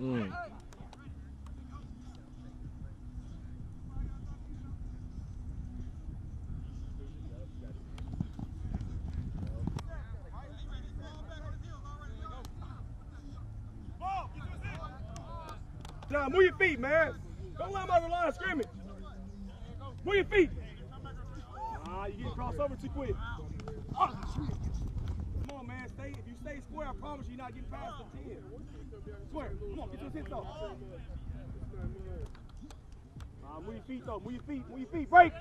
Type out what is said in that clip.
Mm. Now move your feet, man. Don't let him out of the line of scrimmage. Move your feet. Ah, you get crossed over too quick. Ah. Come on, man. Stay. If you stay square, I promise you, you're not getting past the 10. Square. Come on, get your hits off. Ah, move your feet, though. Move your feet. Move your feet. Break.